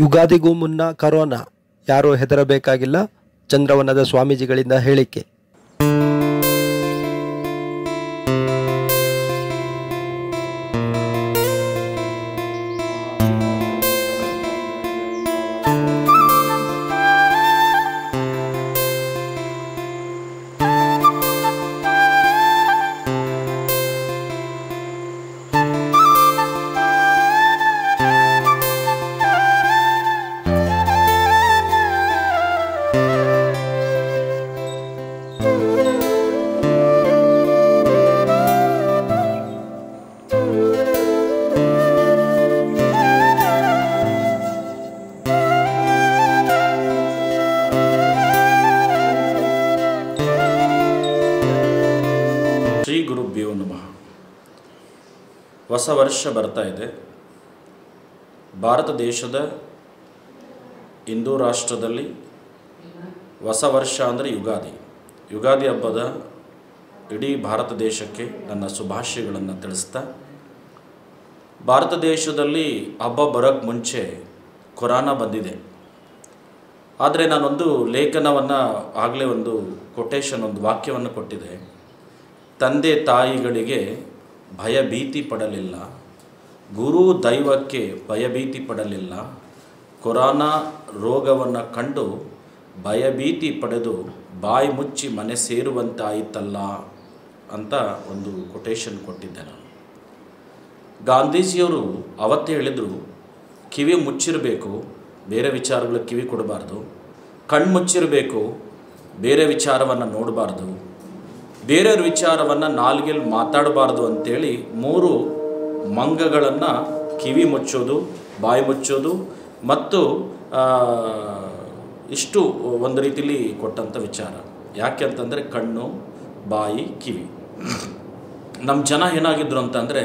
ಯುಗಾದಿಗೂ ಮುನ್ನ ಕರೋನಾ ಯಾರೂ ಹೆದರಬೇಕಾಗಿಲ್ಲ. ಚಂದ್ರವನದ ಸ್ವಾಮೀಜಿಗಳಿಂದ ಹೇಳಿಕೆ. ಹೊಸ ವರ್ಷ ಬರ್ತಾ ಇದೆ. ಭಾರತ ದೇಶದ ಹಿಂದೂ ರಾಷ್ಟ್ರದಲ್ಲಿ ಹೊಸ ವರ್ಷ ಅಂದರೆ ಯುಗಾದಿ. ಯುಗಾದಿ ಹಬ್ಬದ ಇಡೀ ಭಾರತ ದೇಶಕ್ಕೆ ನನ್ನ ಶುಭಾಶಯಗಳನ್ನು ತಿಳಿಸ್ತಾ, ಭಾರತ ದೇಶದಲ್ಲಿ ಹಬ್ಬ ಬರೋಕ್ಕೆ ಮುಂಚೆ ಕೊರೋನಾ ಬಂದಿದೆ. ಆದರೆ ನಾನೊಂದು ಲೇಖನವನ್ನು ಆಗಲೇ ಒಂದು ಕೊಟೇಶನ್ ಒಂದು ವಾಕ್ಯವನ್ನು ಕೊಟ್ಟಿದೆ. ತಂದೆ ತಾಯಿಗಳಿಗೆ ಭಯಭೀತಿ ಪಡಲಿಲ್ಲ. ಗುರು ದೈವಕ್ಕೆ ಭಯಭೀತಿ ಪಡಲಿಲ್ಲ. ಕೊರೋನಾ ರೋಗವನ್ನು ಕಂಡು ಭಯಭೀತಿ ಪಡೆದು ಬಾಯಿ ಮುಚ್ಚಿ ಮನೆ ಸೇರುವಂತಾಯಿತಲ್ಲ ಅಂತ ಒಂದು ಕೊಟೇಶನ್ ಕೊಟ್ಟಿದ್ದೆ ನಾನು. ಗಾಂಧೀಜಿಯವರು ಅವತ್ತೇ ಹೇಳಿದರು, ಕಿವಿ ಮುಚ್ಚಿರಬೇಕು, ಬೇರೆ ವಿಚಾರಗಳಿಗೆ ಕಿವಿ ಕೊಡಬಾರ್ದು. ಕಣ್ಣು ಮುಚ್ಚಿರಬೇಕು, ಬೇರೆ ವಿಚಾರವನ್ನು ನೋಡಬಾರ್ದು. ಬೇರೆಯವ್ರ ವಿಚಾರವನ್ನು ನಾಲ್ಗೆಲ್ಲಿ ಮಾತಾಡಬಾರ್ದು ಅಂತೇಳಿ ಮೂರು ಮಂಗಗಳನ್ನು ಕಿವಿ ಮುಚ್ಚೋದು, ಬಾಯಿ ಮುಚ್ಚೋದು ಮತ್ತು ಇಷ್ಟು ಒಂದು ರೀತಿಲಿ ಕೊಟ್ಟಂಥ ವಿಚಾರ. ಯಾಕೆ ಅಂತಂದರೆ ಕಣ್ಣು, ಬಾಯಿ, ಕಿವಿ. ನಮ್ಮ ಜನ ಏನಾಗಿದ್ರು ಅಂತಂದರೆ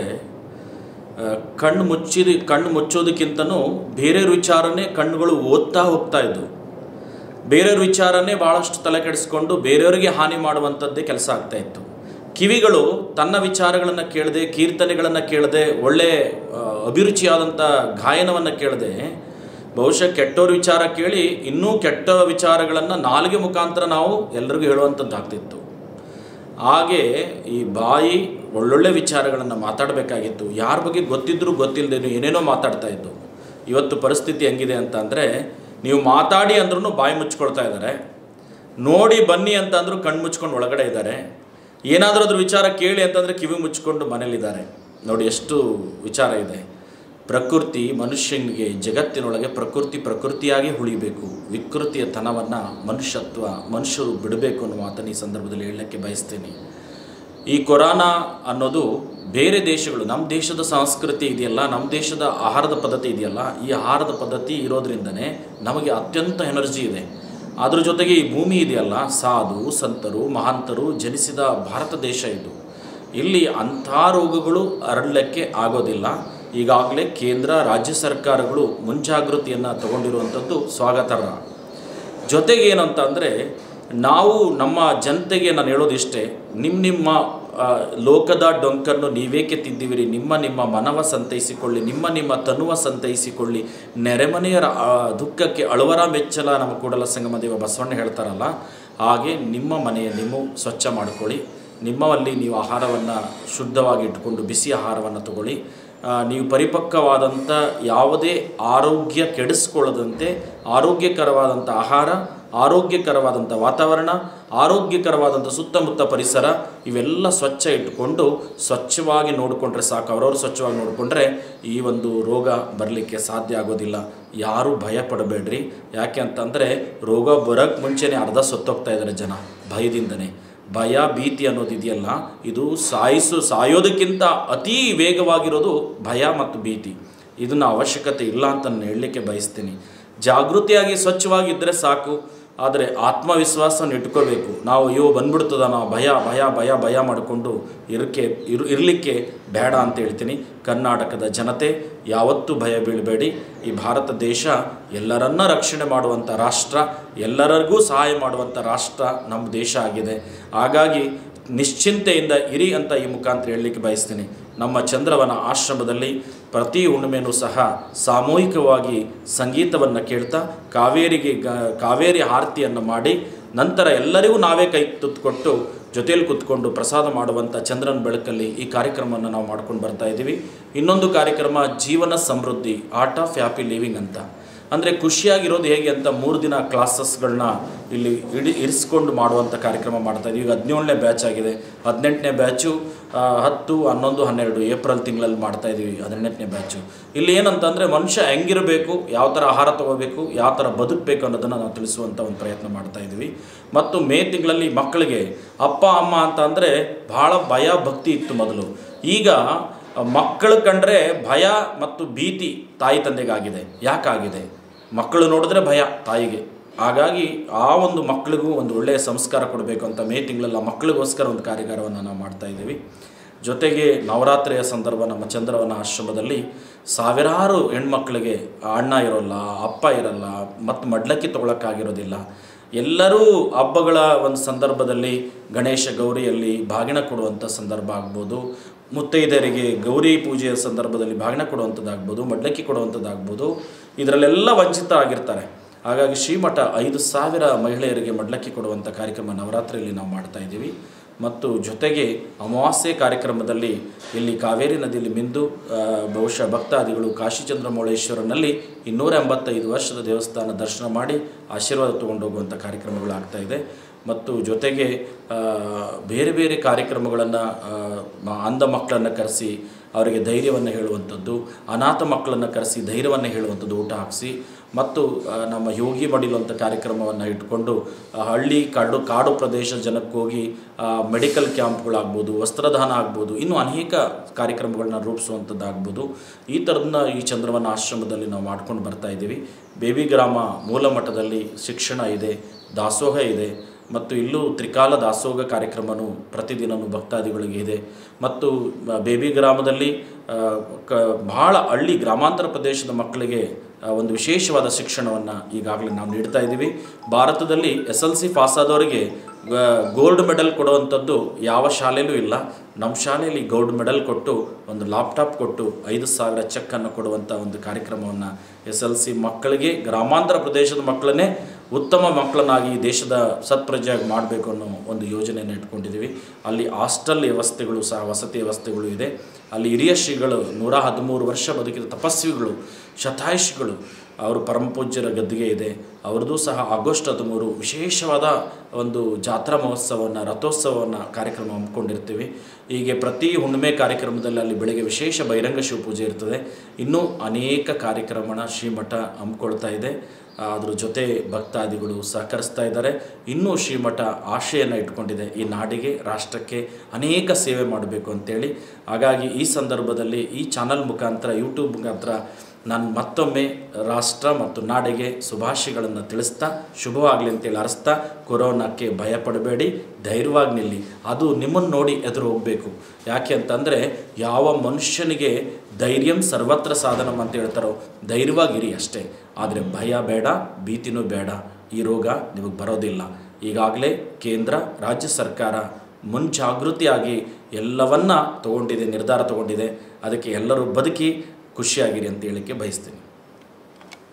ಕಣ್ಣು ಮುಚ್ಚಿದ, ಕಣ್ಣು ಮುಚ್ಚೋದಕ್ಕಿಂತನೂ ಬೇರೆಯವ್ರ ವಿಚಾರನೇ ಕಣ್ಣುಗಳು ಓದ್ತಾ ಹೋಗ್ತಾ ಇದ್ವು. ಬೇರೆಯವ್ರ ವಿಚಾರನೇ ಭಾಳಷ್ಟು ತಲೆ ಕೆಡಿಸ್ಕೊಂಡು ಬೇರೆಯವರಿಗೆ ಹಾನಿ ಮಾಡುವಂಥದ್ದೇ ಕೆಲಸ ಆಗ್ತಾ ಇತ್ತು. ಕಿವಿಗಳು ತನ್ನ ವಿಚಾರಗಳನ್ನು ಕೇಳದೆ, ಕೀರ್ತನೆಗಳನ್ನು ಕೇಳದೆ, ಒಳ್ಳೆ ಅಭಿರುಚಿಯಾದಂಥ ಗಾಯನವನ್ನು ಕೇಳದೆ, ಬಹುಶಃ ಕೆಟ್ಟವ್ರ ವಿಚಾರ ಕೇಳಿ ಇನ್ನೂ ಕೆಟ್ಟ ವಿಚಾರಗಳನ್ನು ನಾಲ್ಗೆ ಮುಖಾಂತರ ನಾವು ಎಲ್ರಿಗೂ ಹೇಳುವಂಥದ್ದು ಆಗ್ತಿತ್ತು. ಹಾಗೆ ಈ ಬಾಯಿ ಒಳ್ಳೊಳ್ಳೆ ವಿಚಾರಗಳನ್ನು ಮಾತಾಡಬೇಕಾಗಿತ್ತು. ಯಾರ ಬಗ್ಗೆ ಗೊತ್ತಿದ್ದರೂ ಗೊತ್ತಿಲ್ಲದೇನು ಏನೇನೋ ಮಾತಾಡ್ತಾ ಇತ್ತು. ಇವತ್ತು ಪರಿಸ್ಥಿತಿ ಹೆಂಗಿದೆ ಅಂತ ಅಂದರೆ ನೀವು ಮಾತಾಡಿ ಅಂದ್ರೂ ಬಾಯಿ ಮುಚ್ಕೊಳ್ತಾ ಇದ್ದಾರೆ. ನೋಡಿ ಬನ್ನಿ ಅಂತ ಅಂದರೂ ಕಣ್ಣು ಮುಚ್ಕೊಂಡು ಒಳಗಡೆ ಇದ್ದಾರೆ. ಏನಾದರೂ ಅದ್ರ ವಿಚಾರ ಕೇಳಿ ಅಂತಂದರೆ ಕಿವಿ ಮುಚ್ಕೊಂಡು ಮನೇಲಿದ್ದಾರೆ. ನೋಡಿ ಎಷ್ಟು ವಿಚಾರ ಇದೆ. ಪ್ರಕೃತಿ ಮನುಷ್ಯನಿಗೆ ಜಗತ್ತಿನೊಳಗೆ ಪ್ರಕೃತಿ ಪ್ರಕೃತಿಯಾಗಿ ಉಳಿಬೇಕು. ವಿಕೃತಿಯ ತನವನ್ನು ಮನುಷ್ಯತ್ವ, ಮನುಷ್ಯರು ಬಿಡಬೇಕು ಅನ್ನೋ ಮಾತನ್ನು ಈ ಸಂದರ್ಭದಲ್ಲಿ ಹೇಳಲಿಕ್ಕೆ ಬಯಸ್ತೀನಿ. ಈ ಕೊರೋನಾ ಅನ್ನೋದು ಬೇರೆ ದೇಶಗಳು ನಮ್ಮ ದೇಶದ ಸಂಸ್ಕೃತಿ ಇದೆಯಲ್ಲ ನಮ್ಮ ದೇಶದ ಆಹಾರದ ಪದ್ಧತಿ ಇದೆಯಲ್ಲ, ಈ ಆಹಾರದ ಪದ್ಧತಿ ಇರೋದ್ರಿಂದನೇ ನಮಗೆ ಅತ್ಯಂತ ಎನರ್ಜಿ ಇದೆ. ಅದ್ರ ಜೊತೆಗೆ ಈ ಭೂಮಿ ಇದೆಯಲ್ಲ, ಸಾಧು, ಸಂತರು, ಮಹಾಂತರು ಜನಿಸಿದ ಭಾರತ ದೇಶ ಇದು. ಇಲ್ಲಿ ಅಂಥ ರೋಗಗಳು ಹರಡಲಿಕ್ಕೆ ಆಗೋದಿಲ್ಲ. ಈಗಾಗಲೇ ಕೇಂದ್ರ, ರಾಜ್ಯ ಸರ್ಕಾರಗಳು ಮುಂಜಾಗೃತಿಯನ್ನು ತಗೊಂಡಿರುವಂಥದ್ದು ಸ್ವಾಗತಾರ್ಹ. ಜೊತೆಗೆ ಏನು ಅಂತ ಅಂದರೆ ನಾವು ನಮ್ಮ ಜನತೆಗೆ ನಾನು ಹೇಳೋದಿಷ್ಟೇ ನಿಮ್ಮ ನಿಮ್ಮ ಲೋಕದ ಡೊಂಕನ್ನು ನೀವೇಕೆ ತಿದ್ದಿವಿರಿ ನಿಮ್ಮ ನಿಮ್ಮ ಮನವ ಸಂತೈಸಿಕೊಳ್ಳಿ, ನಿಮ್ಮ ನಿಮ್ಮ ತನುವ ಸಂತೈಸಿಕೊಳ್ಳಿ. ನೆರೆಮನೆಯರ ದುಃಖಕ್ಕೆ ಅಳುವರ ಮೆಚ್ಚಲ ನಮ್ಮ ಕೂಡಲ ಸಂಗಮ ದೇವ ಬಸವಣ್ಣ ಹೇಳ್ತಾರಲ್ಲ, ಹಾಗೆ ನಿಮ್ಮ ಮನೆಯ ನಿಮ್ಮ ಸ್ವಚ್ಛ ಮಾಡಿಕೊಳ್ಳಿ. ನಿಮ್ಮಲ್ಲಿ ನೀವು ಆಹಾರವನ್ನು ಶುದ್ಧವಾಗಿ ಇಟ್ಟುಕೊಂಡು ಬಿಸಿ ಆಹಾರವನ್ನು ತಗೊಳ್ಳಿ. ನೀವು ಪರಿಪಕ್ವವಾದಂಥ ಯಾವುದೇ ಆರೋಗ್ಯ ಕೆಡಿಸ್ಕೊಳ್ಳದಂತೆ ಆರೋಗ್ಯಕರವಾದಂಥ ಆಹಾರ ಆರೋಗ್ಯಕರವಾದಂಥ ವಾತಾವರಣ, ಆರೋಗ್ಯಕರವಾದಂಥ ಸುತ್ತಮುತ್ತ ಪರಿಸರ, ಇವೆಲ್ಲ ಸ್ವಚ್ಛ ಇಟ್ಟುಕೊಂಡು ಸ್ವಚ್ಛವಾಗಿ ನೋಡಿಕೊಂಡ್ರೆ ಸಾಕು. ಅವರವರು ಸ್ವಚ್ಛವಾಗಿ ನೋಡಿಕೊಂಡ್ರೆ ಈ ಒಂದು ರೋಗ ಬರಲಿಕ್ಕೆ ಸಾಧ್ಯ ಆಗೋದಿಲ್ಲ. ಯಾರೂ ಭಯ ಪಡಬೇಡ್ರಿ ಯಾಕೆ ಅಂತಂದರೆ ರೋಗ ಬರೋಕ್ಕೆ ಮುಂಚೆನೇ ಅರ್ಧ ಸತ್ತೋಗ್ತಾ ಇದ್ದಾರೆ ಜನ ಭಯದಿಂದನೇ. ಭಯ, ಭೀತಿ ಅನ್ನೋದು ಇದೆಯಲ್ಲ, ಇದು ಸಾಯಿಸು, ಸಾಯೋದಕ್ಕಿಂತ ಅತೀ ವೇಗವಾಗಿರೋದು ಭಯ ಮತ್ತು ಭೀತಿ. ಇದನ್ನು ಅವಶ್ಯಕತೆ ಇಲ್ಲ ಅಂತ ನಾನು ಹೇಳಲಿಕ್ಕೆ ಬಯಸ್ತೀನಿ. ಜಾಗೃತಿಯಾಗಿ ಸ್ವಚ್ಛವಾಗಿದ್ದರೆ ಸಾಕು. ಆದರೆ ಆತ್ಮವಿಶ್ವಾಸವನ್ನು ಇಟ್ಕೋಬೇಕು ನಾವು ಅಯ್ಯೋ ಬಂದ್ಬಿಡ್ತದ, ನಾವು ಭಯ ಭಯ ಭಯ ಭಯ ಮಾಡಿಕೊಂಡು ಇರಕ್ಕೆ ಇರು, ಇರಲಿಕ್ಕೆ ಬೇಡ ಅಂತ ಹೇಳ್ತೀನಿ. ಕರ್ನಾಟಕದ ಜನತೆ, ಯಾವತ್ತೂ ಭಯ ಬೀಳಬೇಡಿ. ಈ ಭಾರತ ದೇಶ ಎಲ್ಲರನ್ನ ರಕ್ಷಣೆ ಮಾಡುವಂಥ ರಾಷ್ಟ್ರ ಎಲ್ಲರಿಗೂ ಸಹಾಯ ಮಾಡುವಂಥ ರಾಷ್ಟ್ರ ನಮ್ಮ ದೇಶ ಆಗಿದೆ. ಹಾಗಾಗಿ ನಿಶ್ಚಿಂತೆಯಿಂದ ಇರಿ ಅಂತ ಈ ಮುಖಾಂತರ ಹೇಳಲಿಕ್ಕೆ ಬಯಸ್ತೀನಿ. ನಮ್ಮ ಚಂದ್ರವನ ಆಶ್ರಮದಲ್ಲಿ ಪ್ರತಿ ಹುಣ್ಣಿಮೆಯೂ ಸಹ ಸಾಮೂಹಿಕವಾಗಿ ಸಂಗೀತವನ್ನು ಕೇಳ್ತಾ, ಕಾವೇರಿಗೆ ಗ, ಕಾವೇರಿ ಆರತಿಯನ್ನು ಮಾಡಿ, ನಂತರ ಎಲ್ಲರಿಗೂ ನಾವೇ ಕೈ ತುತ್ತುಕೊಟ್ಟು ಜೊತೆಯಲ್ಲಿ ಕೂತ್ಕೊಂಡು ಪ್ರಸಾದ ಮಾಡುವಂಥ ಚಂದ್ರನ ಬೆಳಕಲ್ಲಿ ಈ ಕಾರ್ಯಕ್ರಮವನ್ನು ನಾವು ಮಾಡ್ಕೊಂಡು ಬರ್ತಾ ಇದ್ದೀವಿ ಇನ್ನೊಂದು ಕಾರ್ಯಕ್ರಮ ಜೀವನ ಸಮೃದ್ಧಿ ಆರ್ಟ್ ಆಫ್ ಹ್ಯಾಪಿ ಲಿವಿಂಗ್ ಅಂತ. ಅಂದರೆ ಖುಷಿಯಾಗಿರೋದು ಹೇಗೆ ಅಂತ ಮೂರು ದಿನ ಕ್ಲಾಸಸ್ಗಳನ್ನ ಇಲ್ಲಿ ಇಡಿ ಇರಿಸ್ಕೊಂಡು ಮಾಡುವಂಥ ಕಾರ್ಯಕ್ರಮ ಮಾಡ್ತಾ ಇದ್ದೀವಿ ಈಗ ಹದಿನೇಳನೇ ಬ್ಯಾಚ್ ಆಗಿದೆ. ಹದಿನೆಂಟನೇ ಬ್ಯಾಚು ಹತ್ತು, ಹನ್ನೊಂದು, ಹನ್ನೆರಡು ಏಪ್ರಿಲ್ ತಿಂಗಳಲ್ಲಿ ಮಾಡ್ತಾ ಇದ್ದೀವಿ ಹದಿನೆಂಟನೇ ಬ್ಯಾಚು ಇಲ್ಲಿ ಏನಂತಂದರೆ ಮನುಷ್ಯ ಹೆಂಗಿರಬೇಕು, ಯಾವ ಥರ ಆಹಾರ ತಗೋಬೇಕು, ಯಾವ ಥರ ಬದುಕಬೇಕು ಅನ್ನೋದನ್ನು ನಾವು ತಿಳಿಸುವಂಥ ಒಂದು ಪ್ರಯತ್ನ ಮಾಡ್ತಾ ಇದ್ದೀವಿ ಮತ್ತು ಮೇ ತಿಂಗಳಲ್ಲಿ ಮಕ್ಕಳಿಗೆ ಅಪ್ಪ, ಅಮ್ಮ ಅಂತ ಅಂದರೆ ಭಾಳ ಭಯ ಭಕ್ತಿ ಇತ್ತು ಮೊದಲು. ಈಗ ಮಕ್ಕಳು ಕಂಡ್ರೆ ಭಯ ಮತ್ತು ಭೀತಿ ತಾಯಿ ತಂದೆಗಾಗಿದೆ. ಯಾಕಾಗಿದೆ? ಮಕ್ಕಳು ನೋಡಿದ್ರೆ ಭಯ ತಾಯಿಗೆ. ಹಾಗಾಗಿ ಆ ಒಂದು ಮಕ್ಕಳಿಗೂ ಒಂದು ಒಳ್ಳೆಯ ಸಂಸ್ಕಾರ ಕೊಡಬೇಕು ಅಂತ ಮೇ ತಿಂಗಳಲ್ಲ ಮಕ್ಕಳಿಗೋಸ್ಕರ ಒಂದು ಕಾರ್ಯಾಗಾರವನ್ನು ನಾವು ಮಾಡ್ತಾ ಇದ್ದೀವಿ. ಜೊತೆಗೆ ನವರಾತ್ರಿಯ ಸಂದರ್ಭ ನಮ್ಮ ಚಂದ್ರವನ ಆಶ್ರಮದಲ್ಲಿ ಸಾವಿರಾರು ಹೆಣ್ಮಕ್ಳಿಗೆ ಅಣ್ಣ ಇರೋಲ್ಲ, ಅಪ್ಪ ಇರಲ್ಲ, ಮತ್ತು ಮಡ್ಲಕ್ಕಿ ತೊಗೊಳಕ್ಕಾಗಿರೋದಿಲ್ಲ. ಎಲ್ಲರೂ ಹಬ್ಬಗಳ ಒಂದು ಸಂದರ್ಭದಲ್ಲಿ ಗಣೇಶ ಗೌರಿಯಲ್ಲಿ ಬಾಗಿನ ಕೊಡುವಂಥ ಸಂದರ್ಭ ಆಗ್ಬೋದು. ಮುತ್ತೈದೆಯರಿಗೆ ಗೌರಿ ಪೂಜೆಯ ಸಂದರ್ಭದಲ್ಲಿ ಭಾಗನ ಕೊಡುವಂಥದ್ದಾಗ್ಬೋದು ಮಡ್ಲಕ್ಕಿ ಕೊಡುವಂಥದ್ದಾಗ್ಬೋದು ಇದರಲ್ಲೆಲ್ಲ ವಂಚಿತ ಆಗಿರ್ತಾರೆ. ಹಾಗಾಗಿ ಶ್ರೀಮಠ ಐದು ಸಾವಿರ ಮಹಿಳೆಯರಿಗೆ ಮಡ್ಲಕ್ಕಿ ಕೊಡುವಂಥ ಕಾರ್ಯಕ್ರಮ ನವರಾತ್ರಿಯಲ್ಲಿ ನಾವು ಮಾಡ್ತಾ ಇದ್ದೀವಿ. ಮತ್ತು ಜೊತೆಗೆ ಅಮಾವಾಸ್ಯೆ ಕಾರ್ಯಕ್ರಮದಲ್ಲಿ ಇಲ್ಲಿ ಕಾವೇರಿ ನದಿಯಲ್ಲಿ ಮಿಂದು ಬಹುಶಃ ಭಕ್ತಾದಿಗಳು ಕಾಶಿಚಂದ್ರಮೌಳೇಶ್ವರನಲ್ಲಿ ಇನ್ನೂರ ಎಂಬತ್ತೈದು ವರ್ಷದ ದೇವಸ್ಥಾನ ದರ್ಶನ ಮಾಡಿ ಆಶೀರ್ವಾದ ತಗೊಂಡು ಹೋಗುವಂಥ ಕಾರ್ಯಕ್ರಮಗಳು ಆಗ್ತಾ ಇದೆ. ಮತ್ತು ಜೊತೆಗೆ ಬೇರೆ ಬೇರೆ ಕಾರ್ಯಕ್ರಮಗಳನ್ನು ಅಂಧ ಮಕ್ಕಳನ್ನು ಕರೆಸಿ ಅವರಿಗೆ ಧೈರ್ಯವನ್ನು ಹೇಳುವಂಥದ್ದು, ಅನಾಥ ಮಕ್ಕಳನ್ನು ಕರೆಸಿ ಧೈರ್ಯವನ್ನು ಹೇಳುವಂಥದ್ದು ಊಟ ಹಾಕಿಸಿ, ಮತ್ತು ನಮ್ಮ ಯೋಗಿ ಮಡಿಲು ಕಾರ್ಯಕ್ರಮವನ್ನು ಇಟ್ಕೊಂಡು ಹಳ್ಳಿ ಕಾಡು ಕಾಡು ಪ್ರದೇಶ ಜನಕ್ಕೆ ಹೋಗಿ ಮೆಡಿಕಲ್ ಕ್ಯಾಂಪ್ಗಳಾಗ್ಬೋದು, ವಸ್ತ್ರದಾನ ಆಗ್ಬೋದು, ಇನ್ನೂ ಅನೇಕ ಕಾರ್ಯಕ್ರಮಗಳನ್ನ ರೂಪಿಸುವಂಥದ್ದಾಗ್ಬೋದು. ಈ ಥರದನ್ನ ಈ ಚಂದ್ರವನ ಆಶ್ರಮದಲ್ಲಿ ನಾವು ಮಾಡ್ಕೊಂಡು ಬರ್ತಾ ಇದ್ದೀವಿ. ಬೇಬಿ ಗ್ರಾಮ ಮೂಲ ಮಠದಲ್ಲಿ ಶಿಕ್ಷಣ ಇದೆ, ದಾಸೋಹ ಇದೆ. ಮತ್ತು ಇಲ್ಲೂ ತ್ರಿಕಾಲ ದಾಸೋಗ ಕಾರ್ಯಕ್ರಮವೂ ಪ್ರತಿದಿನವೂ ಭಕ್ತಾದಿಗಳಿಗೆ ಇದೆ. ಮತ್ತು ಬೇಬಿ ಗ್ರಾಮದಲ್ಲಿ ಕ, ಬಹಳ ಹಳ್ಳಿ ಗ್ರಾಮಾಂತರ ಪ್ರದೇಶದ ಮಕ್ಕಳಿಗೆ ಒಂದು ವಿಶೇಷವಾದ ಶಿಕ್ಷಣವನ್ನು ಈಗಾಗಲೇ ನಾವು ನೀಡ್ತಾ ಇದ್ದೀವಿ. ಭಾರತದಲ್ಲಿ ಎಸ್ ಎಲ್ ಸಿ ಪಾಸಾದವರಿಗೆ ಗೋಲ್ಡ್ ಮೆಡಲ್ ಕೊಡುವಂಥದ್ದು ಯಾವ ಶಾಲೆಯಲ್ಲೂ ಇಲ್ಲ. ನಮ್ಮ ಶಾಲೆಯಲ್ಲಿ ಗೋಲ್ಡ್ ಮೆಡಲ್ ಕೊಟ್ಟು, ಒಂದು ಲ್ಯಾಪ್ಟಾಪ್ ಕೊಟ್ಟು ಐದು ಸಾವಿರ ಚೆಕ್ಕನ್ನು ಕೊಡುವಂಥ ಒಂದು ಕಾರ್ಯಕ್ರಮವನ್ನು ಎಸ್ ಎಲ್ ಸಿ ಮಕ್ಕಳಿಗೆ, ಗ್ರಾಮಾಂತರ ಪ್ರದೇಶದ ಮಕ್ಕಳನ್ನೇ ಉತ್ತಮ ಮಕ್ಕಳನ್ನಾಗಿ ದೇಶದ ಸತ್ಪ್ರಜೆಯಾಗಿ ಮಾಡಬೇಕು ಅನ್ನೋ ಒಂದು ಯೋಜನೆಯನ್ನು ಇಟ್ಕೊಂಡಿದ್ದೀವಿ. ಅಲ್ಲಿ ಹಾಸ್ಟೆಲ್ ವ್ಯವಸ್ಥೆಗಳು ಸಹ, ವಸತಿ ವ್ಯವಸ್ಥೆಗಳು ಇದೆ. ಅಲ್ಲಿ ಹಿರಿಯ ಶ್ರೀಗಳು ನೂರ ಹದಿಮೂರು ವರ್ಷ ಬದುಕಿದ ತಪಸ್ವಿಗಳು, ಶತಾಯುಷಿಗಳು ಅವರು ಪರಮಪೂಜ್ಯರ ಗದ್ದಿಗೆ ಇದೆ. ಅವ್ರದ್ದು ಸಹ ಆಗಸ್ಟ್ ಹದಿಮೂರು ವಿಶೇಷವಾದ ಒಂದು ಜಾತ್ರಾ ಮಹೋತ್ಸವವನ್ನು, ರಥೋತ್ಸವವನ್ನು ಕಾರ್ಯಕ್ರಮ ಹಮ್ಮಿಕೊಂಡಿರ್ತೀವಿ. ಹೀಗೆ ಪ್ರತಿ ಹುಣ್ಣಿಮೆ ಕಾರ್ಯಕ್ರಮದಲ್ಲಿ ಅಲ್ಲಿ ಬೆಳಗ್ಗೆ ವಿಶೇಷ ಬಹಿರಂಗ ಶಿವಪೂಜೆ ಇರ್ತದೆ. ಇನ್ನೂ ಅನೇಕ ಕಾರ್ಯಕ್ರಮನ ಶ್ರೀಮಠ ಹಮ್ಮಿಕೊಳ್ತಾ ಇದೆ. ಅದ್ರ ಜೊತೆ ಭಕ್ತಾದಿಗಳು ಸಹಕರಿಸ್ತಾ ಇದ್ದಾರೆ. ಇನ್ನೂ ಶ್ರೀಮಠ ಆಶೆಯನ್ನು ಇಟ್ಕೊಂಡಿದೆ. ಈ ನಾಡಿಗೆ, ರಾಷ್ಟ್ರಕ್ಕೆ ಅನೇಕ ಸೇವೆ ಮಾಡಬೇಕು ಅಂತೇಳಿ. ಹಾಗಾಗಿ ಈ ಸಂದರ್ಭದಲ್ಲಿ ಈ ಚಾನಲ್ ಮುಖಾಂತರ, ಯೂಟ್ಯೂಬ್ ಮುಖಾಂತರ ನಾನು ಮತ್ತೊಮ್ಮೆ ರಾಷ್ಟ್ರ ಮತ್ತು ನಾಡಿಗೆ ಶುಭಾಶಯಗಳನ್ನು ತಿಳಿಸ್ತಾ, ಶುಭವಾಗಲಿ ಅಂತೇಳಿ ಅರಸ್ತಾ, ಕೊರೋನಾಕ್ಕೆ ಭಯ ಪಡಬೇಡಿ ಧೈರ್ಯವಾಗಿ ನಿಲ್ಲಿ. ಅದು ನಿಮ್ಮನ್ನು ನೋಡಿ ಎದುರು ಹೋಗಬೇಕು. ಯಾಕೆ ಅಂತಂದರೆ, ಯಾವ ಮನುಷ್ಯನಿಗೆ ಧೈರ್ಯಂ ಸರ್ವತ್ರ ಸಾಧನಂ ಅಂತ ಹೇಳ್ತಾರೋ ಧೈರ್ಯವಾಗಿರಿ ಅಷ್ಟೇ. ಆದರೆ ಭಯ ಬೇಡ, ಭೀತಿನೂ ಬೇಡ. ಈ ರೋಗ ನಿಮಗೆ ಬರೋದಿಲ್ಲ. ಈಗಾಗಲೇ ಕೇಂದ್ರ, ರಾಜ್ಯ ಸರ್ಕಾರ ಮುಂಜಾಗೃತಿಯಾಗಿ ಎಲ್ಲವನ್ನ ತಗೊಂಡಿದೆ, ನಿರ್ಧಾರ ತಗೊಂಡಿದೆ. ಅದಕ್ಕೆ ಎಲ್ಲರೂ ಬದುಕಿ ಖುಷಿಯಾಗಿರಿ ಅಂತ ಹೇಳಲಿಕ್ಕೆ ಬಯಸ್ತೀನಿ.